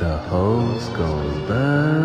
The hose goes back.